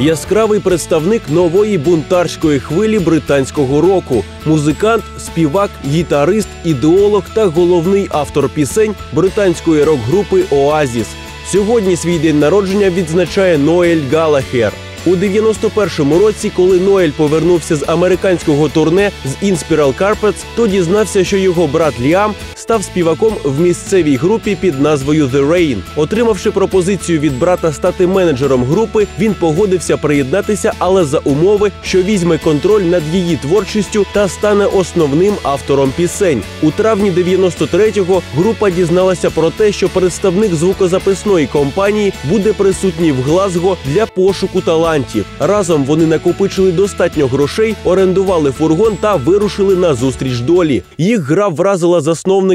яскравий представник нової бунтарської хвилі британського року, музикант, співак, гітарист, ідеолог та головний автор пісень британської рок-групи Оазіс. Сьогодні свій день народження відзначає Ноель Галахер. У 91-му році, коли Ноель повернувся з американського турне з Inspiral Carpets, то дізнався, що його брат Ліам став співаком в місцевій групі під назвою The Rain. Отримавши пропозицію від брата стати менеджером групи, він погодився приєднатися, але за умови, що візьме контроль над її творчістю та стане основним автором пісень. У травні 93-го група дізналася про те, що представник звукозаписної компанії буде присутній в Глазго для пошуку талантів. Разом вони накопичили достатньо грошей, орендували фургон та вирушили на зустріч долі. Їх гра вразила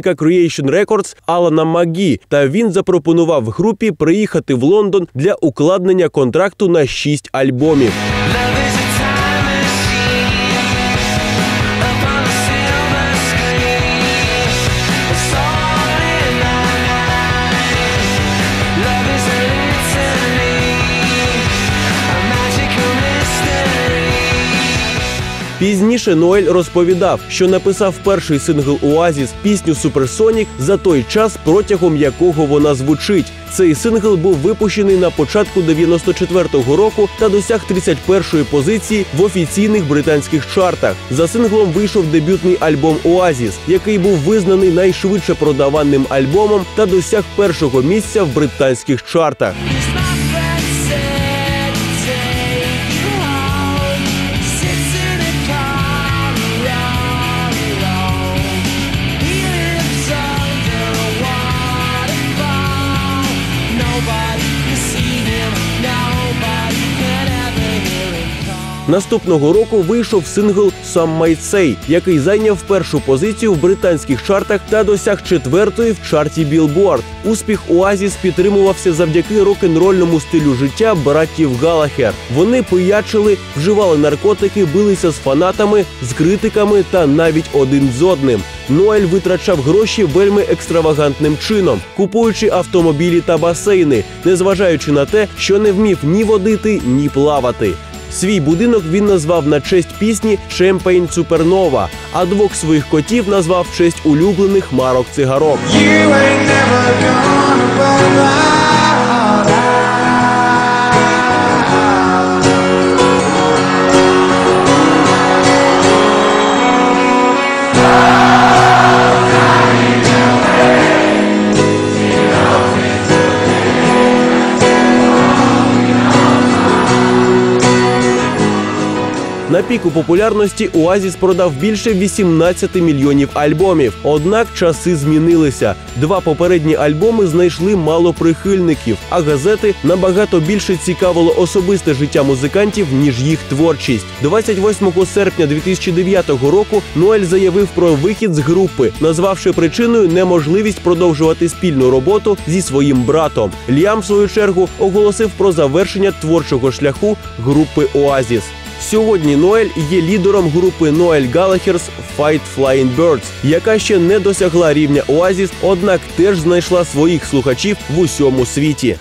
засновника Creation Records Алана Магі, та він запропонував групі приїхати в Лондон для укладнення контракту на шість альбомів. Пізніше Ноель розповідав, що написав перший сингл Oasis пісню Supersonic за той час, протягом якого вона звучить. Цей сингл був випущений на початку 94-го року та досяг 31-ї позиції в офіційних британських чартах. За синглом вийшов дебютний альбом Oasis, який був визнаний найшвидше продаваним альбомом та досяг першого місця в британських чартах. Наступного року вийшов сингл «Some Might Say», який зайняв першу позицію в британських чартах та досяг четвертої в чарті Billboard. Успіх Оазіс підтримувався завдяки рок-н-рольному стилю життя братів Галахер. Вони пиячили, вживали наркотики, билися з фанатами, з критиками та навіть один з одним. Ноель витрачав гроші вельми екстравагантним чином, купуючи автомобілі та басейни, незважаючи на те, що не вмів ні водити, ні плавати. Свій будинок він назвав на честь пісні Шемпейн Супернова, а двох своїх котів назвав в честь улюблених марок цигарок. You ain't never gonna На піку популярності Оазіс продав більше 18 мільйонів альбомів. Однак часи змінилися. Два попередні альбоми знайшли мало прихильників, а газети набагато більше цікавило особисте життя музикантів ніж їх творчість. 28 серпня 2009 року Ноель заявив про вихід з групи, назвавши причиною неможливість продовжувати спільну роботу зі своїм братом. Ліам, в свою чергу, оголосив про завершення творчого шляху групи Оазіс. Сьогодні Ноель є лідером групи Ноель Галахерс Fight Flying Birds, яка ще не досягла рівня Оазіс, однак теж знайшла своїх слухачів в усьому світі.